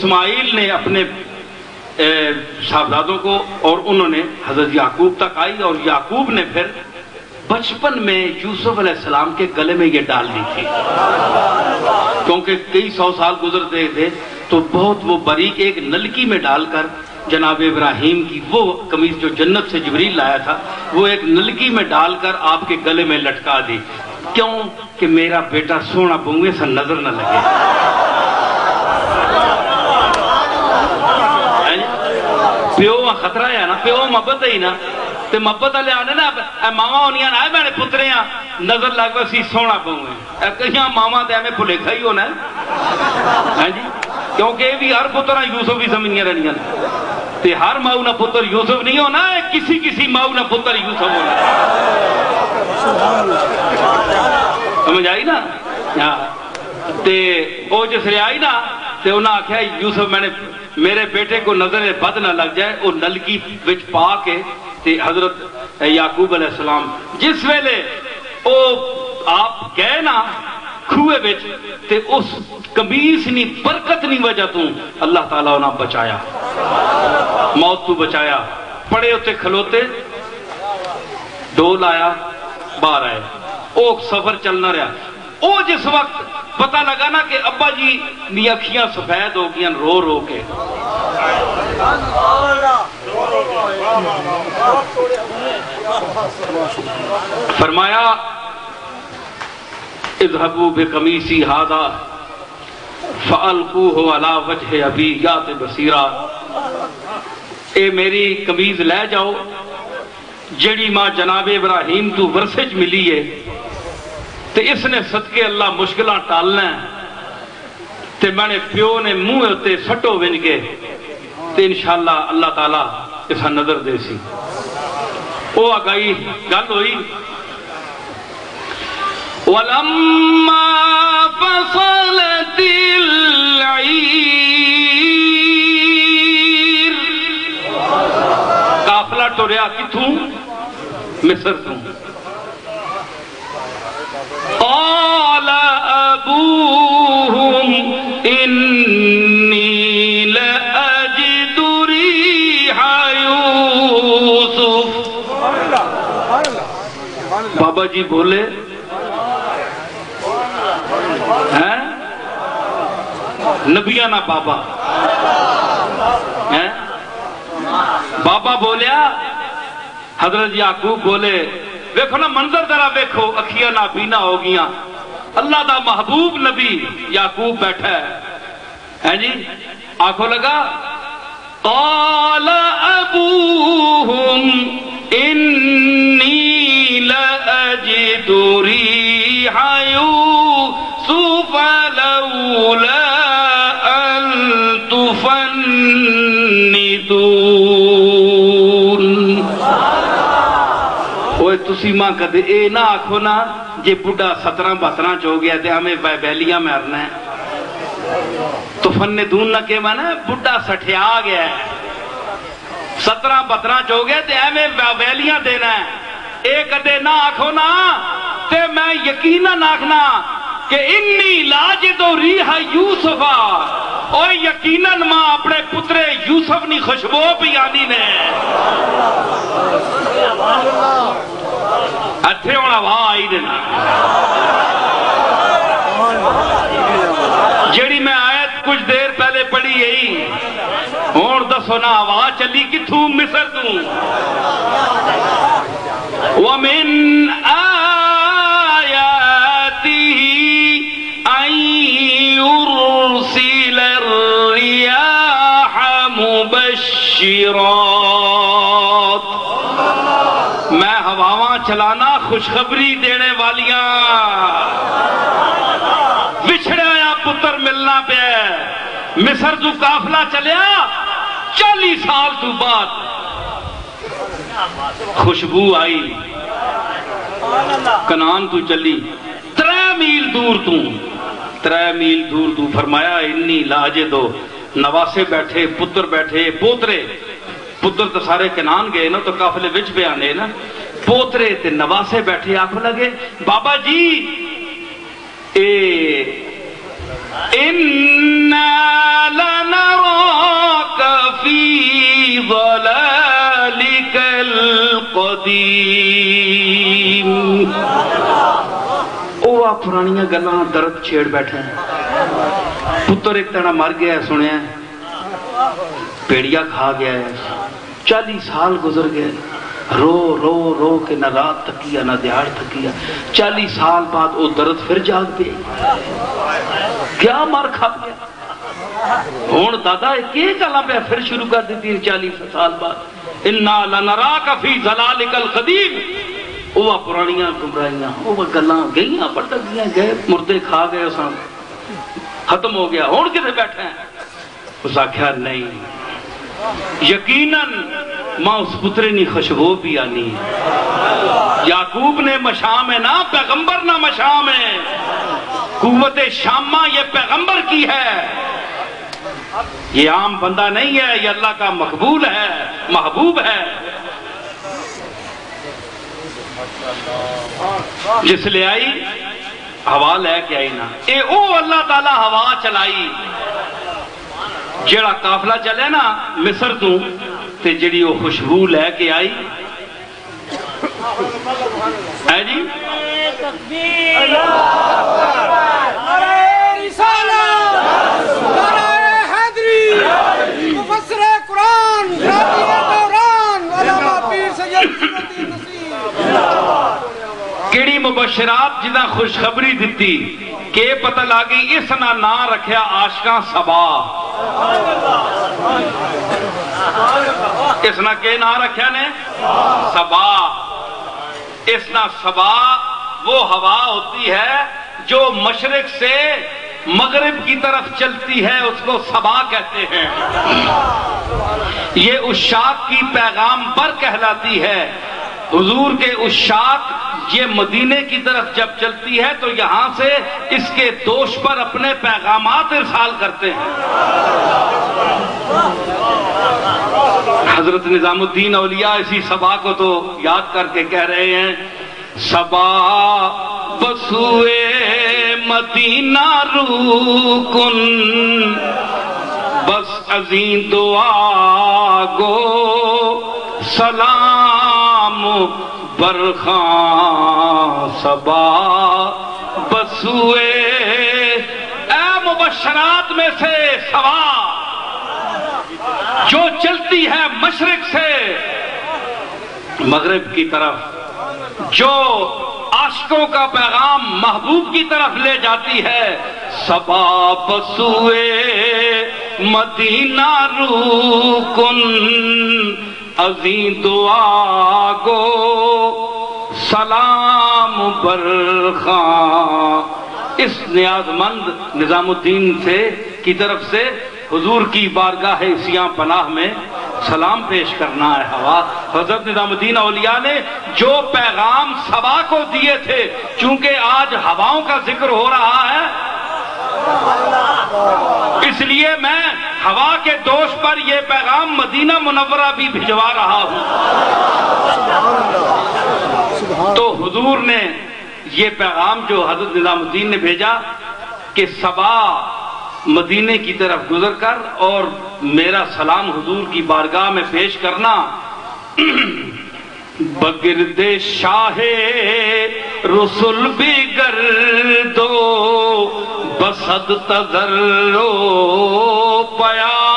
اسماعیل نے اپنے صاحبزادوں کو اور انہوں نے حضرت یعقوب تک آئی اور یعقوب نے پھر بچپن میں یوسف علیہ السلام کے گلے میں یہ ڈال دی تھی۔ کیونکہ کئی سو سال گزرتے تھے، تو بہت وہ باریک ایک نلکی میں ڈال کر جناب ابراہیم کی وہ کمیز جو جنت سے جبریل لایا تھا، وہ ایک نلکی میں ڈال کر آپ کے گلے میں لٹکا دی۔ کیوں کہ میرا بیٹا سونا بنگے سے نظر نہ لگے۔ پیو خطرہ ہے نا پیو محبت ہی نا۔ تے محبت والے آنے نا، اے ماوا ہونی نا میں نے پترے ہاں نظر لگ سی سونا پاؤں اے کئی ماوا تے میں بھلے کھائی ہونا ہاں جی؟ کیونکہ یہ بھی ہر پتر یوسف ہی سمجھیاں رہنیاں تے ہر ماؤ نہ پتر یوسف نہیں ہونا کسی کسی ماؤ نہ پتر یوسف ہونا۔ سمجھ آئی نا؟ ہاں۔ تے او جس لے آئی نا، تے انہاں آخیا یوسف میں نے میرے بیٹے کو نظر بد نہ لگ جائے، وہ نلکی بچ پا کے تے حضرت یعقوب علیہ السلام، جس ویلے او آپ گئے نا کھوئے بچ تے اس کمیس نی برکت نی وجہ تو اللہ تعالیٰ انہاں بچایا۔ موت تو بچایا۔ پڑے ہوتے کھلوتے، ڈول آیا، باہر آئے۔ او سفر چلنا رہا۔ او جس وقت پتہ لگا نا کہ ابا جی نی اکھیاں سفید ہو گیا رو رو کے۔ فرمایا، اذهبوا بقمیسی هذا فالقوه على وجه ابیات بصیرہ۔ اے میری کمیز لے جاؤ جڑی ماں جناب ابراہیم تو ورسج ملی ہے۔ تے اس نے صدقے اللہ مشکلہ ٹالنا ہے۔ تے میں نے پیو نے منہ ہوتے سٹو ون کے تے انشاءاللہ اللہ تعالیٰ اسا نظر دے سی۔ او آگائی گل ہوئی۔ وَلَمَّا فَصَلَتِ الْعِيرِ۔ کافلہ ٹوریا کتھوں؟ مصر توں۔ لأجد بابا جی بولے، ہیں؟ نبیانہ بابا۔ بابا بولیا، حضرت یعقوب بولے، ویکھو نا، منظر ذرا ویکھو، اکھیاں نہ بینا ہو گیا اللہ دا محبوب نبی یعقوب بیٹھا ہے۔ ہے جی؟ آنکھوں لگا؟ قال ابوہم انی لأجد اوے تسی ماں کدے اے نہ آکھو نا، جے بڑھا سترہ بہترہ چو گیا تے ہمیں بیلیاں میں ارنا ہے۔ تو فن دون نہ کہ مانا بڑھا سٹھیا گیا ہے۔ سترہ بہترہ چو گیا تے ہمیں بیلیاں دینا ہے۔ اے کدے نہ آکھو نا، تے میں یقینا ناکھنا کہ انی لاجدو ریحہ یوسفا۔ اوہ یقینا ماں اپنے پترے یوسف نی خوشبو پیانی نے۔ اتھے ہونا وہاں آئی دینا جیڑی میں آیت کچھ دیر پہلے پڑھی یہی۔ اور دسو نا آواز چلی کتھوں مصر توں۔ وَمِنْ آيَاتِهِ أَن يُرْسِلَ الرِّيَاحَ مُبَشِّرَاتٍ چلانا خوشخبری دینے والیاں۔ وچھڑے آیا پتر ملنا پہ مصر تو کافلہ چلیا۔ چالی سال تو بعد خوشبو آئی۔ کنان تو چلی۔ ترے میل دور تو۔ ترے میل دور تو فرمایا انی لاجے دو۔ نواسے بیٹھے، پتر بیٹھے، پوترے۔ پتر تو سارے کنان گئے نا، تو کافلے وچ پہ آنے نا۔ پوترے تے نواسے بیٹھے آنکھ لگے، بابا جی اے، اِنَّا لَنَرُ ضلالك القديم وہ پرانیاں گلاں درد چھیڑ بیٹھے ہیں۔ پتر ایک تنا مر گیا ہے، سنیا پیڑیا کھا گیا ہے۔ چالی سال گزر گئے۔ رو رو رو کے نہ رات تکیا نہ دیہڑ تکیا چالی سال بعد وہ درد پھر جاگ پہ۔ کیا مار کھا گیا؟ ہوں دادا کی گلا پہ پھر شروع کر دیتی چالیس سال بعد۔ انا فی القدیم وہ پرانیاں گمراہیاں، وہ گلاں پٹک گیا گئے، مردے کھا گئے سن ختم ہو گیا۔ ہوں کتنے بیٹھے ہیں؟ اس آخیا نہیں۔ یقیناً ماں اس پترے نی خوشبو بھی آنی ہے۔ یعقوب نے مشام ہے نا، پیغمبر نہ مشام ہے۔ قوت شامہ یہ پیغمبر کی ہے۔ یہ عام بندہ نہیں ہے، یہ اللہ کا مقبول ہے، محبوب ہے۔ جس لے آئی ہوا لے کے آئی نا۔ اے او اللہ تعالی، ہوا چلائی۔ جڑا قافلہ چلے نا، مصر تو تے جڑی وہ خوشبو لے کے آئی؟ ہے جی؟ کیڑی مبشرات جنہ خوشخبری دیتی کہ پتہ لاگی اس نہ نا رکھیا آشکاں سبا؟ اس نہ کہ نا رکھیا نے سبا۔ اس نہ سبا وہ ہوا ہوتی ہے جو مشرق سے مغرب کی طرف چلتی ہے، اس کو سبا کہتے ہیں۔ یہ اشاق کی پیغام پر کہلاتی ہے۔ حضور کے اشاق یہ مدینے کی طرف جب چلتی ہے تو یہاں سے اس کے دوش پر اپنے پیغامات ارسال کرتے ہیں۔ حضرت نظام الدین اولیاء اسی سبا کو تو یاد کر کے کہہ رہے ہیں، سبا بسوئے مدینہ روکن بس عظیم دعا گو، سلام برخان سبا بسوئے۔ اے مبشرات میں سے سوا جو چلتی ہے مشرق سے مغرب کی طرف، جو عاشقوں کا پیغام محبوب کی طرف لے جاتی ہے سبا بسوئے مدینہ روکن عظیم دعا گو، سلام برخان اس نیاز مند نظام الدین سے، کی طرف سے حضور کی بارگاہ سیاں پناہ میں سلام پیش کرنا ہے ہوا۔ حضرت نظام الدین اولیاء نے جو پیغام سبا کو دیے تھے، چونکہ آج ہواؤں کا ذکر ہو رہا ہے، اس لیے میں ہوا کے دوش پر یہ پیغام مدینہ منورہ بھی بھجوا رہا ہوں۔ تو حضور نے یہ پیغام جو حضرت نظام الدین نے بھیجا کہ سبا مدینے کی طرف گزر کر اور میرا سلام حضور کی بارگاہ میں پیش کرنا۔ بگرد شاہ رسول بھی گردو بسد تذر پیا